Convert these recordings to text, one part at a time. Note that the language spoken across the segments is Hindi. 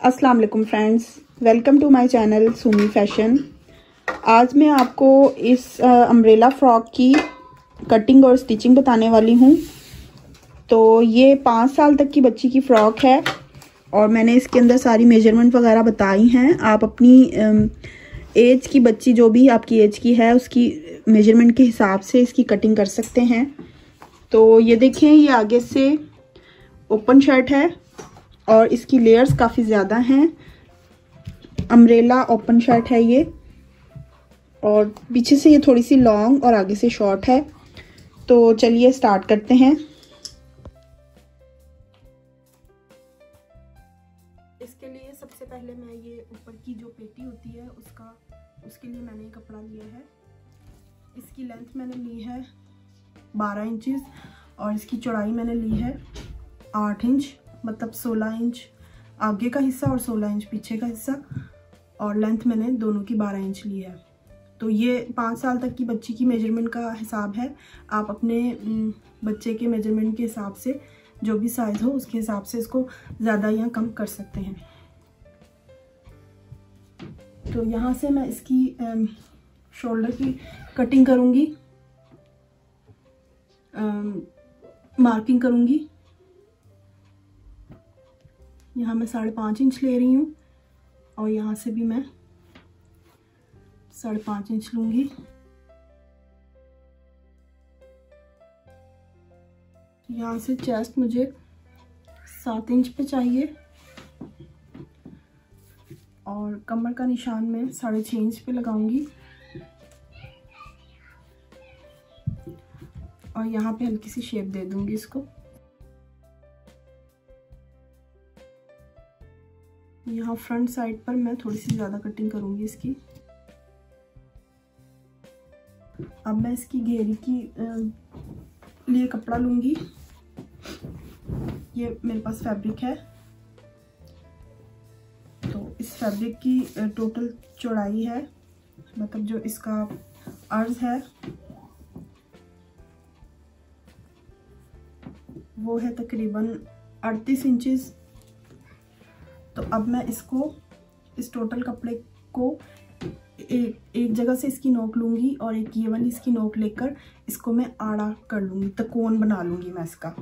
वालेकुम friends, welcome to my channel Sumi fashion. आज मैं आपको इस अम्ब्रेला फ्रॉक की कटिंग और स्टिचिंग बताने वाली हूँ। तो ये पाँच साल तक की बच्ची की फ़्रॉक है और मैंने इसके अंदर सारी मेज़रमेंट वगैरह बताई हैं। आप अपनी एज की बच्ची जो भी आपकी एज की है, उसकी मेज़रमेंट के हिसाब से इसकी कटिंग कर सकते हैं। तो ये देखें, ये आगे से ओपन शर्ट है। और इसकी लेयर्स काफ़ी ज़्यादा हैं। अम्ब्रेला ओपन शर्ट है ये। और पीछे से ये थोड़ी सी लॉन्ग और आगे से शॉर्ट है। तो चलिए स्टार्ट करते हैं। इसके लिए सबसे पहले मैं ये ऊपर की जो पेटी होती है, उसका, उसके लिए मैंने कपड़ा लिया है। इसकी लेंथ मैंने ली है 12 इंचेस और इसकी चौड़ाई मैंने ली है 8 इंच मतलब 16 इंच आगे का हिस्सा और 16 इंच पीछे का हिस्सा और लेंथ मैंने दोनों की 12 इंच ली है। तो ये पाँच साल तक की बच्ची की मेज़रमेंट का हिसाब है। आप अपने बच्चे के मेज़रमेंट के हिसाब से, जो भी साइज़ हो, उसके हिसाब से इसको ज़्यादा या कम कर सकते हैं। तो यहाँ से मैं इसकी शोल्डर की कटिंग करूँगी। मार्किंग करूँगी। यहाँ मैं साढ़े पाँच इंच ले रही हूँ और यहाँ से भी मैं साढ़े पाँच इंच लूँगी। यहाँ से चेस्ट मुझे सात इंच पे चाहिए और कमर का निशान मैं साढ़े छः इंच पे लगाऊँगी। और यहाँ पे हल्की सी शेप दे दूँगी इसको। यहाँ फ्रंट साइड पर मैं थोड़ी सी ज़्यादा कटिंग करूँगी इसकी। अब मैं इसकी घेरी की लिए कपड़ा लूँगी। ये मेरे पास फैब्रिक है। तो इस फैब्रिक की टोटल चौड़ाई है मतलब जो इसका अर्ज़ है, वो है तकरीबन अड़तीस इंचेस तो अब मैं इसको, इस टोटल कपड़े को एक एक जगह से इसकी नोक लूँगी और एक ये वाली इसकी नोक लेकर इसको मैं आड़ा कर लूँगी तकोन बना लूँगी मैं इसका।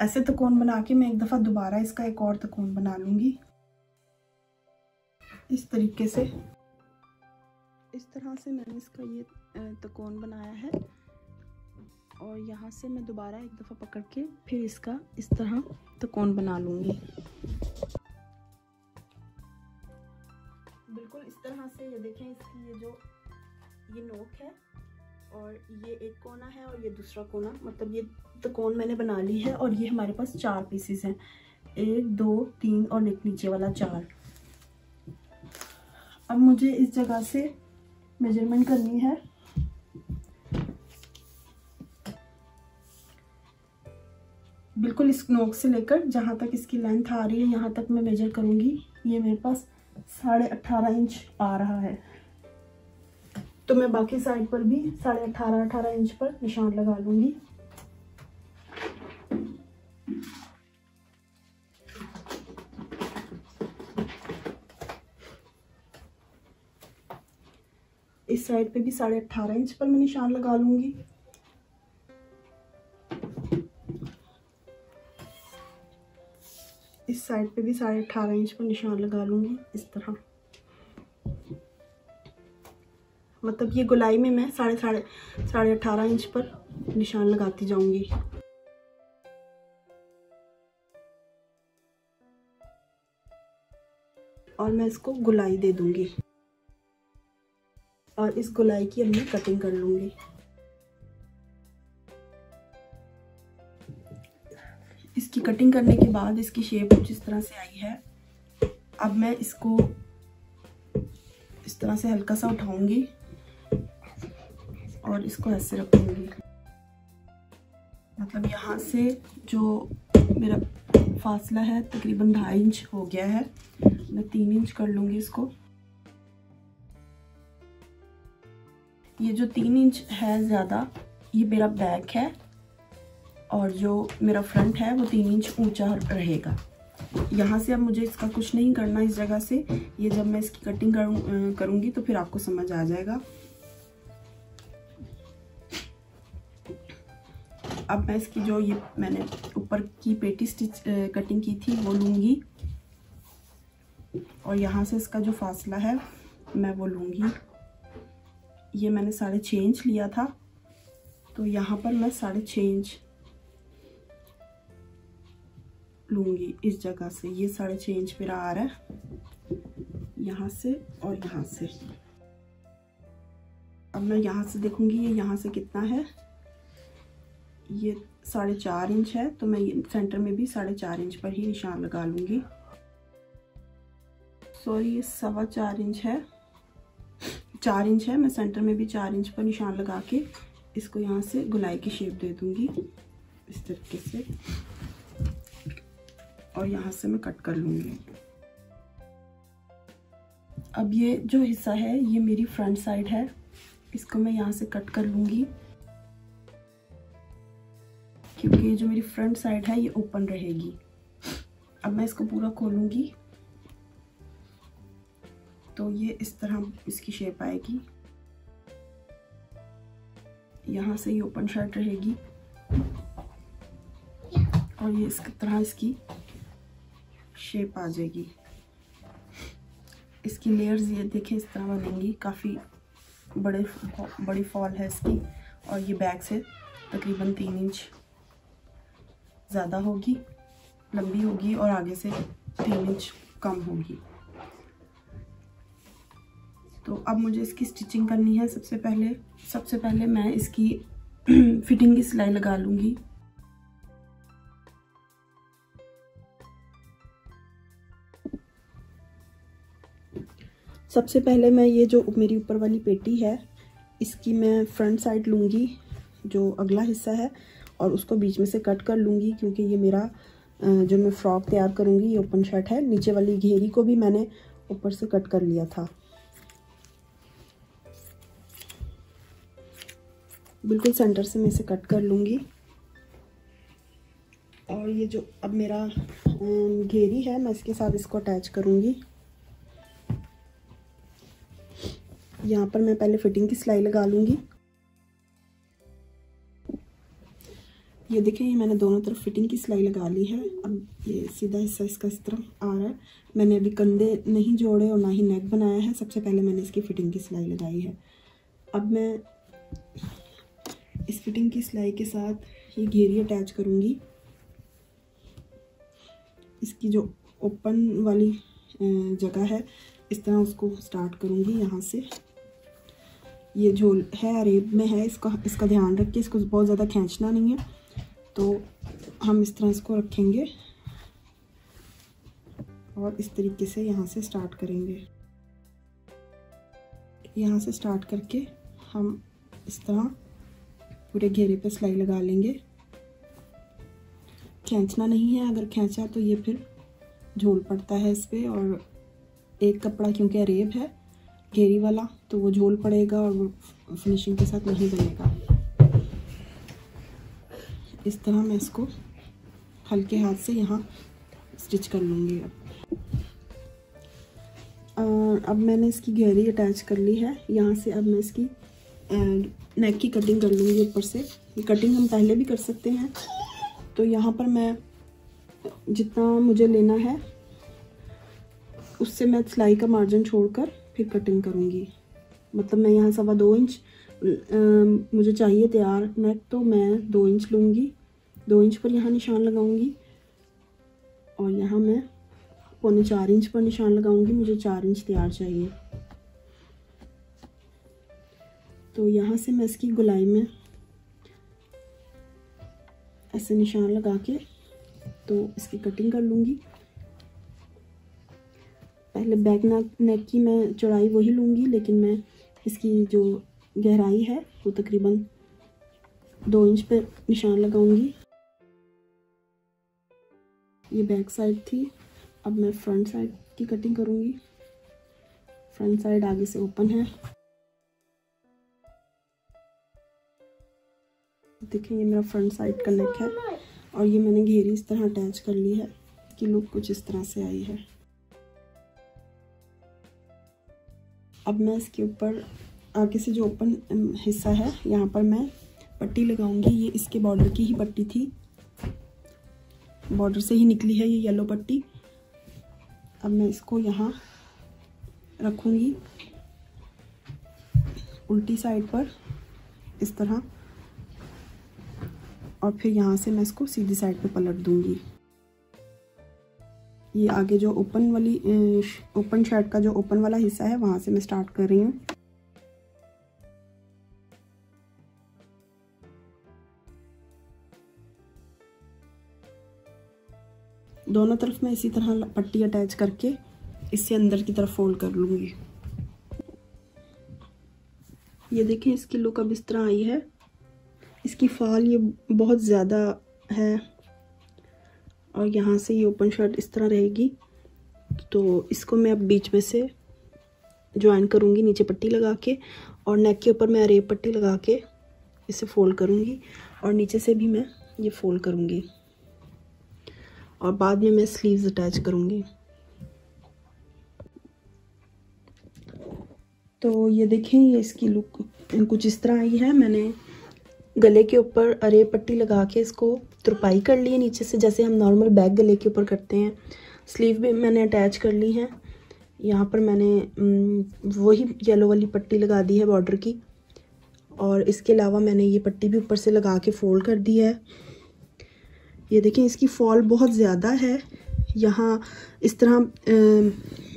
ऐसे तकोन बना के मैं एक दफ़ा दोबारा इसका एक और तकोन बना लूँगी। इस तरीके से, इस तरह से मैंने इसका ये तकोन बनाया है। और यहाँ से मैं दोबारा एक दफ़ा पकड़ के फिर इसका इस तरह तकोन बना लूँगी। बिल्कुल इस तरह से ये देखें इसकी ये जो ये नोक है और ये एक कोना है और ये दूसरा कोना मतलब ये तकोन मैंने बना ली है और ये हमारे पास चार पीसेस हैं। एक, दो, तीन और एक नीचे वाला चार। अब मुझे इस जगह से मेज़रमेंट करनी है। बिल्कुल इस नोक से लेकर जहाँ तक इसकी लेंथ आ रही है, यहाँ तक मैं मेजर करूँगी। ये मेरे पास साढ़े अट्ठारह इंच आ रहा है। तो मैं बाकी साइड पर भी साढ़े अट्ठारह अठारह इंच पर निशान लगा लूँगी। इस साइड पे भी साढ़े अट्ठारह इंच पर मैं निशान लगा लूँगी। साइड पे भी साढ़े अठारह इंच पर निशान लगा लूँगी, इस तरह। मतलब ये गुलाई में मैं साढ़े साढ़े साढ़े अठारह इंच पर निशान लगाती जाऊँगी। और मैं इसको गुलाई दे दूँगी। और इस गुलाई की अब मैं कटिंग कर लूँगी। इसकी कटिंग करने के बाद इसकी शेप कुछ इस तरह से आई है। अब मैं इसको इस तरह से हल्का सा उठाऊँगी और इसको ऐसे रखूँगी। मतलब यहाँ से जो मेरा फासला है तकरीबन ढाई इंच हो गया है। मैं तीन इंच कर लूँगी इसको। ये जो तीन इंच है ज़्यादा, ये मेरा बैक है। और जो मेरा फ्रंट है, वो तीन इंच ऊँचा रहेगा। यहाँ से अब मुझे इसका कुछ नहीं करना इस जगह से। ये जब मैं इसकी कटिंग करूँ करूँगी तो फिर आपको समझ आ जाएगा। अब मैं इसकी जो ये मैंने ऊपर की पेटी स्टिच कटिंग की थी, वो लूँगी। और यहाँ से इसका जो फासला है, मैं वो लूँगी। ये मैंने साढ़े छः इंच लिया था। तो यहाँ पर मैं साढ़े छः इंच लूँगी इस जगह से। ये साढ़े छः इंच मेरा आ रहा है। यहाँ से और यहाँ से। अब मैं यहाँ से देखूँगी ये यहाँ से कितना है। ये साढ़े चार इंच है तो मैं सेंटर में भी साढ़े चार इंच पर ही निशान लगा लूँगी। सॉरी ये सवा चार इंच है। चार इंच है, मैं सेंटर में भी चार इंच पर निशान लगा के इसको यहाँ से गुलाई की शेप दे दूँगी। इस तरीके से। और यहाँ से मैं कट कर लूँगी। अब ये जो हिस्सा है, ये मेरी फ्रंट साइड है। इसको मैं यहाँ से कट कर लूँगी। क्योंकि ये जो मेरी फ्रंट साइड है, ये ओपन रहेगी। अब मैं इसको पूरा खोलूँगी। तो ये इस तरह इसकी शेप आएगी। यहाँ से ये ओपन शर्ट रहेगी। और ये इस तरह इसकी शेप आ जाएगी। इसकी लेयर्स ये देखें, इस तरह बनेंगी। काफ़ी बड़े बड़ी फॉल है इसकी और ये बैग से तकरीबन तीन इंच ज़्यादा होगी, लंबी होगी और आगे से तीन इंच कम होगी। तो अब मुझे इसकी स्टिचिंग करनी है। सबसे पहले सबसे पहले मैं इसकी फिटिंग की सिलाई लगा लूँगी। सबसे पहले मैं ये जो मेरी ऊपर वाली पेटी है, इसकी मैं फ्रंट साइड लूँगी, जो अगला हिस्सा है, और उसको बीच में से कट कर लूँगी, क्योंकि ये मेरा जो मैं फ्रॉक तैयार करूँगी, ये ओपन शर्ट है। नीचे वाली घेरी को भी मैंने ऊपर से कट कर लिया था। बिल्कुल सेंटर से मैं इसे कट कर लूँगी। और ये जो अब मेरा घेरी है, मैं इसके साथ इसको अटैच करूँगी। यहाँ पर मैं पहले फिटिंग की सिलाई लगा लूँगी। ये देखें, ये मैंने दोनों तरफ़ फिटिंग की सिलाई लगा ली है। अब ये सीधा हिस्सा इसका इस तरफ़ आ रहा है। मैंने अभी कंधे नहीं जोड़े और ना ही नेक बनाया है। सबसे पहले मैंने इसकी फ़िटिंग की सिलाई लगाई है। अब मैं इस फिटिंग की सिलाई के साथ ये घेरी अटैच करूँगी। इसकी जो ओपन वाली जगह है, इस तरह उसको स्टार्ट करूँगी यहाँ से। ये जो है अरेब में है, इसका इसका ध्यान रख के इसको बहुत ज़्यादा खींचना नहीं है। तो हम इस तरह इसको रखेंगे और इस तरीके से यहाँ से स्टार्ट करेंगे। यहाँ से स्टार्ट करके हम इस तरह पूरे घेरे पे सिलाई लगा लेंगे। खींचना नहीं है, अगर खींचा तो ये फिर झोल पड़ता है इस पर और एक कपड़ा क्योंकि अरेब है घेरी वाला तो वो झोल पड़ेगा और वो फिनिशिंग के साथ नहीं बनेगा। इस तरह मैं इसको हल्के हाथ से यहाँ स्टिच कर लूँगी अब। अब मैंने इसकी घेरी अटैच कर ली है। यहाँ से अब मैं इसकी नेक की कटिंग कर लूँगी ऊपर से। ये कटिंग हम पहले भी कर सकते हैं। तो यहाँ पर मैं जितना मुझे लेना है, उससे मैं सिलाई का मार्जिन छोड़कर फिर कटिंग करूँगी। मतलब मैं यहाँ सवा दो इंच मुझे चाहिए तैयार नेक तो मैं दो इंच लूँगी। दो इंच पर यहाँ निशान लगाऊँगी। और यहाँ मैं पौने चार इंच पर निशान लगाऊँगी। मुझे चार इंच तैयार चाहिए। तो यहाँ से मैं इसकी गुलाई में ऐसे निशान लगा के तो इसकी कटिंग कर लूँगी। पहले बैक नेक की मैं चौड़ाई वही लूँगी, लेकिन मैं इसकी जो गहराई है, वो तकरीबन दो इंच पर निशान लगाऊँगी। ये बैक साइड थी। अब मैं फ्रंट साइड की कटिंग करूँगी। फ्रंट साइड आगे से ओपन है। देखिए ये मेरा फ्रंट साइड का नेक है। और ये मैंने घेरी इस तरह अटैच कर ली है कि लुक कुछ इस तरह से आई है। अब मैं इसके ऊपर, आगे से जो ओपन हिस्सा है, यहाँ पर मैं पट्टी लगाऊँगी। ये इसके बॉर्डर की ही पट्टी थी। बॉर्डर से ही निकली है ये येलो पट्टी। अब मैं इसको यहाँ रखूँगी। उल्टी साइड पर इस तरह। और फिर यहाँ से मैं इसको सीधी साइड पे पलट दूँगी। ये आगे जो ओपन वाली ओपन शर्ट का जो ओपन वाला हिस्सा है, वहाँ से मैं स्टार्ट कर रही हूँ। दोनों तरफ़ मैं इसी तरह पट्टी अटैच करके इससे अंदर की तरफ़ फोल्ड कर लूँगी। ये देखिए इसकी लुक अब इस तरह आई है। इसकी फाल ये बहुत ज़्यादा है। और यहाँ से ये ओपन शर्ट इस तरह रहेगी। तो इसको मैं अब बीच में से ज्वाइन करूँगी नीचे पट्टी लगा के और नेक के ऊपर मैं रेप पट्टी लगा के इसे फोल्ड करूँगी और नीचे से भी मैं ये फोल्ड करूँगी। और बाद में मैं स्लीव्स अटैच करूँगी। तो ये देखें, ये इसकी लुक कुछ इस तरह आई है। मैंने गले के ऊपर अरे पट्टी लगा के इसको तुरपाई कर ली है नीचे से, जैसे हम नॉर्मल बैग गले के ऊपर करते हैं। स्लीव भी मैंने अटैच कर ली है। यहाँ पर मैंने वही येलो वाली पट्टी लगा दी है बॉर्डर की। और इसके अलावा मैंने ये पट्टी भी ऊपर से लगा के फोल्ड कर दी है। ये देखें, इसकी फॉल बहुत ज़्यादा है। यहाँ इस तरह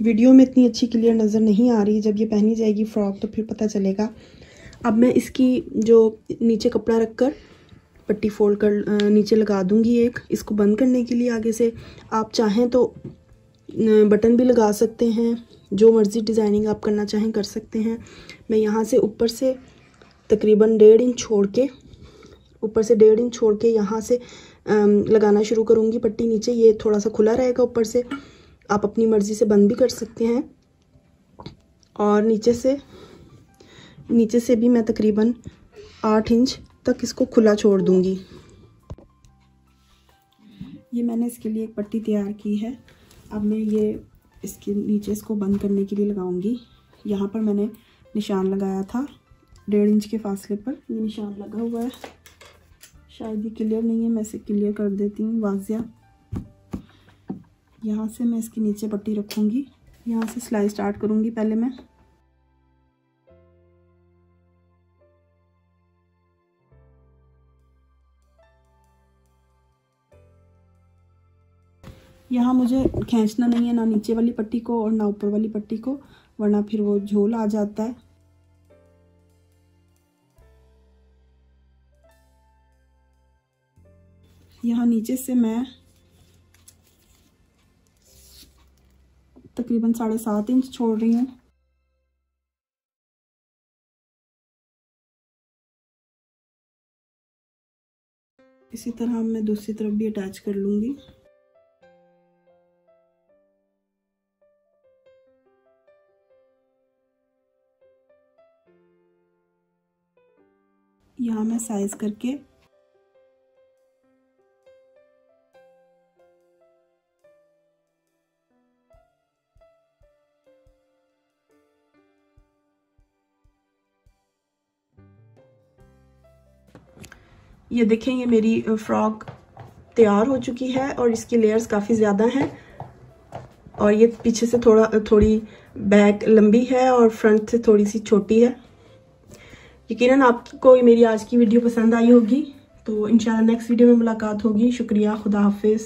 वीडियो में इतनी अच्छी क्लियर नज़र नहीं आ रही। जब ये पहनी जाएगी फ्रॉक तो फिर पता चलेगा। अब मैं इसकी जो नीचे कपड़ा रख कर पट्टी फोल्ड कर नीचे लगा दूँगी एक। इसको बंद करने के लिए आगे से आप चाहें तो बटन भी लगा सकते हैं। जो मर्ज़ी डिज़ाइनिंग आप करना चाहें कर सकते हैं। मैं यहाँ से ऊपर से तकरीबन डेढ़ इंच छोड़ के, ऊपर से डेढ़ इंच छोड़ के यहाँ से लगाना शुरू करूँगी पट्टी नीचे। ये थोड़ा सा खुला रहेगा ऊपर से। आप अपनी मर्ज़ी से बंद भी कर सकते हैं। और नीचे से नीचे से भी मैं तकरीबन आठ इंच तक इसको खुला छोड़ दूँगी। ये मैंने इसके लिए एक पट्टी तैयार की है। अब मैं ये इसके नीचे इसको बंद करने के लिए लगाऊँगी। यहाँ पर मैंने निशान लगाया था, डेढ़ इंच के फासले पर। ये निशान लगा हुआ है। शायद ये क्लियर नहीं है, मैं इसे क्लियर कर देती हूँ, वाजिया। यहाँ से मैं इसके नीचे पट्टी रखूँगी। यहाँ से सिलाई स्टार्ट करूँगी पहले मैं। यहाँ मुझे खींचना नहीं है ना नीचे वाली पट्टी को और ना ऊपर वाली पट्टी को, वरना फिर वो झोल आ जाता है। यहाँ नीचे से मैं तकरीबन साढ़े सात इंच छोड़ रही हूँ। इसी तरह मैं दूसरी तरफ़ भी अटैच कर लूँगी। यहाँ मैं साइज़ करके ये देखें, ये मेरी फ्रॉक तैयार हो चुकी है और इसकी लेयर्स काफ़ी ज़्यादा हैं और ये पीछे से थोड़ा, थोड़ी बैक लंबी है और फ्रंट से थोड़ी सी छोटी है। यकीनन आपको मेरी आज की वीडियो पसंद आई होगी। तो इंशाल्लाह नेक्स्ट वीडियो में मुलाकात होगी। शुक्रिया। खुदा हाफिज़।